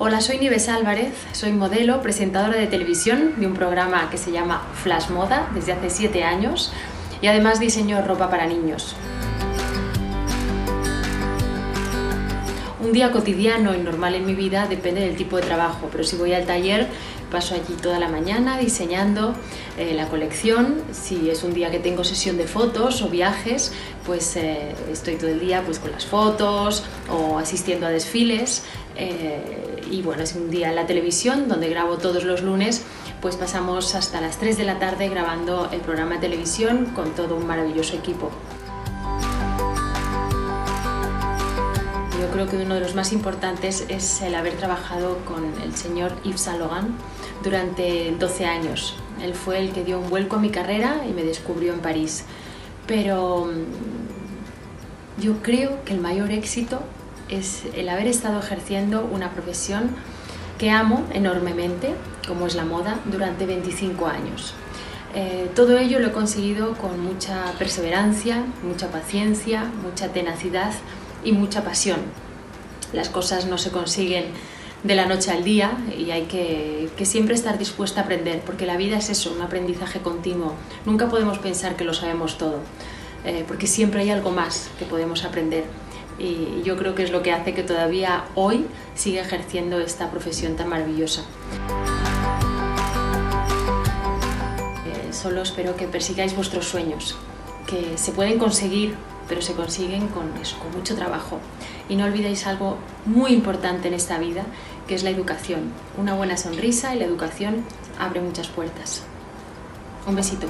Hola, soy Nives Álvarez, soy modelo, presentadora de televisión de un programa que se llama Flash Moda desde hace 7 años y además diseño ropa para niños. Un día cotidiano y normal en mi vida depende del tipo de trabajo, pero si voy al taller paso allí toda la mañana diseñando eh, la colección. Si es un día que tengo sesión de fotos o viajes, pues eh, estoy todo el día pues, con las fotos o asistiendo a desfiles. Eh, y bueno, es un día en la televisión donde grabo todos los lunes, pues pasamos hasta las 3 de la tarde grabando el programa de televisión con todo un maravilloso equipo. Yo creo que uno de los más importantes es el haber trabajado con el señor Yves Saint durante 12 años. Él fue el que dio un vuelco a mi carrera y me descubrió en París. Pero mm, yo creo que el mayor éxito es el haber estado ejerciendo una profesión que amo enormemente, como es la moda, durante 25 años. Eh, todo ello lo he conseguido con mucha perseverancia, mucha paciencia, mucha tenacidad y mucha pasión. Las cosas no se consiguen de la noche al día y hay que, siempre estar dispuesta a aprender, porque la vida es eso, un aprendizaje continuo. Nunca podemos pensar que lo sabemos todo, eh, porque siempre hay algo más que podemos aprender. Y yo creo que es lo que hace que todavía hoy siga ejerciendo esta profesión tan maravillosa. Eh, solo espero que persigáis vuestros sueños, que se pueden conseguir pero se consiguen con eso, con mucho trabajo. Y no olvidéis algo muy importante en esta vida, que es la educación. Una buena sonrisa y la educación abre muchas puertas. Un besito.